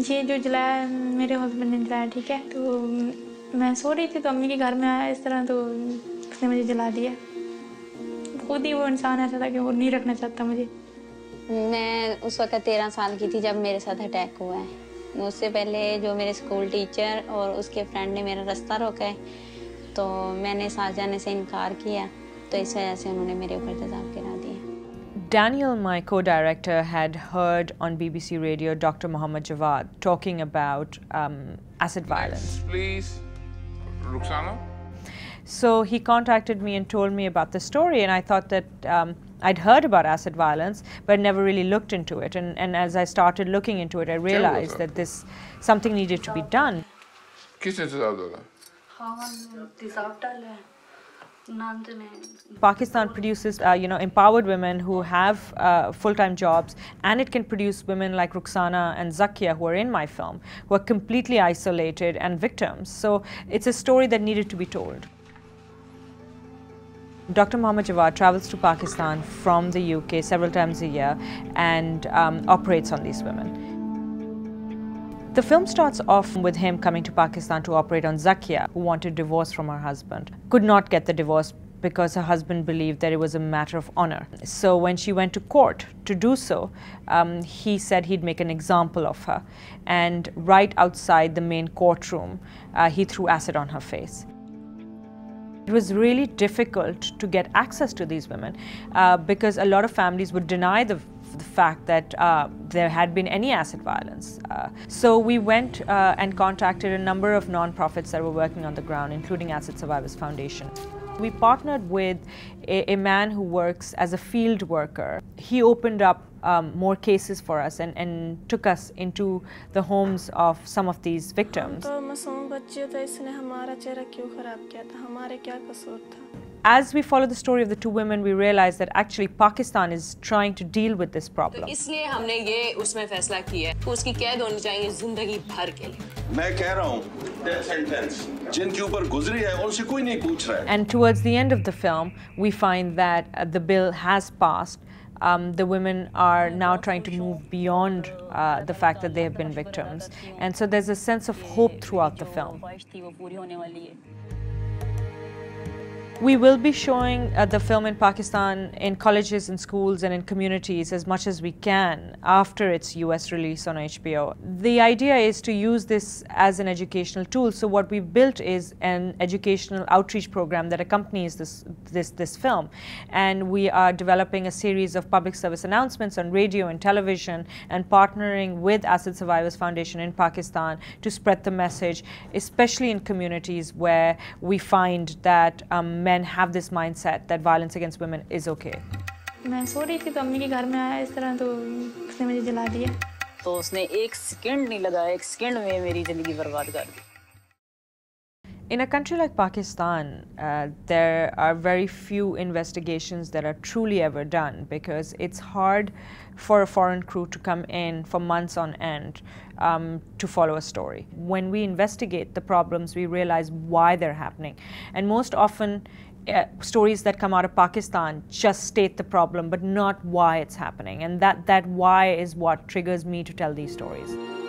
ये जो जलाया मेरे हस्बैंड ने जलाया, ठीक है? तो मैं सो रही थी तो अम्मी के घर में आया इस तरह तो उसने मुझे जला दिया। खुद ही वो इंसान ऐसा था कि वो नहीं रखना चाहता मुझे। मैं उस वक्त तेरह साल की थी जब मेरे साथ अटैक हुआ है। उससे पहले जो मेरे स्कूल टीचर और उसके फ्रेंड ने मेरा रास्ता रोका है तो मैंने साथ जाने से इनकार किया। तो इस वजह से उन्होंने मेरे ऊपर तेजाब गिरा दिया। Daniel, my co director, had heard on BBC Radio Dr. Mohammad Jawad talking about um, acid violence. Next, please, Rukhsana. So he contacted me and told me about the story, and I thought that um, I'd heard about acid violence, but never really looked into it. And, and as I started looking into it, I realized that this something needed to be done. Pakistan produces, uh, you know, empowered women who have uh, full-time jobs, and it can produce women like Rukhsana and Zakia, who are in my film, who are completely isolated and victims. So it's a story that needed to be told. Dr. Mohammed Jawad travels to Pakistan from the UK several times a year and um, operates on these women. The film starts off with him coming to Pakistan to operate on Zakia, who wanted divorce from her husband. Could not get the divorce because her husband believed that it was a matter of honor. So when she went to court to do so, um, he said he'd make an example of her. And right outside the main courtroom, uh, he threw acid on her face. It was really difficult to get access to these women uh, because a lot of families would deny the, the fact that uh, there had been any acid violence. Uh, so we went uh, and contacted a number of nonprofits that were working on the ground, including Acid Survivors Foundation. We partnered with a, a man who works as a field worker. He opened up um, more cases for us and, and took us into the homes of some of these victims तो मासूम बच्चे तो इसने हमारा चेहरा क्यों खराब किया था हमारे क्या कसूर था As we follow the story of the two women, we realize that actually Pakistan is trying to deal with this problem. इसलिए हमने ये उसमें फैसला किया है कि उसकी कैद होनी चाहिए जिंदगी भर के लिए मैं कह रहा हूँ डेथ सेंटेंस जिनके ऊपर गुजरी है उनसे कोई नहीं पूछ रहा है And towards the end of the film, we find that uh, the bill has passed. Um, the women are now trying to move beyond uh, the fact that they have been victims. And so there's a sense of hope throughout the film. We will be showing uh, the film in Pakistan in colleges and schools and in communities as much as we can after its US release on HBO. The idea is to use this as an educational tool. So what we've built is an educational outreach program that accompanies this this this film. And we are developing a series of public service announcements on radio and television and partnering with Acid Survivors Foundation in Pakistan to spread the message, especially in communities where we find that um, men have this mindset that violence against women is okay. मैं सो रही थी तो अम्मी के घर में आया इस तरह तो उसने मुझे जला दिया तो उसने एक सेकंड नहीं लगाया एक सेकंड में मेरी जिंदगी बर्बाद कर दी in a country like Pakistan, uh, there are very few investigations that are truly ever done because it's hard for a foreign crew to come in for months on end um, to follow a story. When we investigate the problems, we realize why they're happening. And most often, uh, stories that come out of Pakistan just state the problem, but not why it's happening. And that, that why is what triggers me to tell these stories.